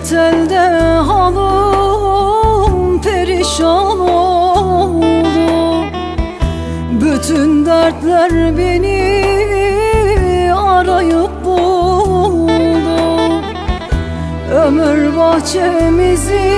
Hasret elde halım perişan oldu Bütün dertler beni arayıp buldu. Ömür bahçemizin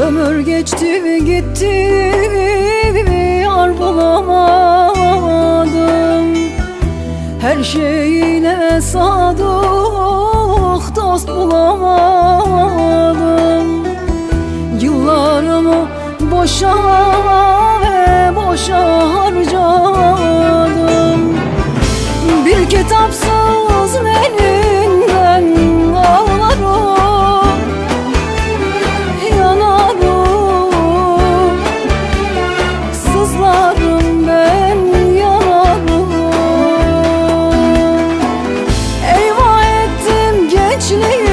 Ömür geçti gitti yar bulamadım. Her şeyine sadık dost bulamadım. Yıllarımı boşa ve boşa içine yürü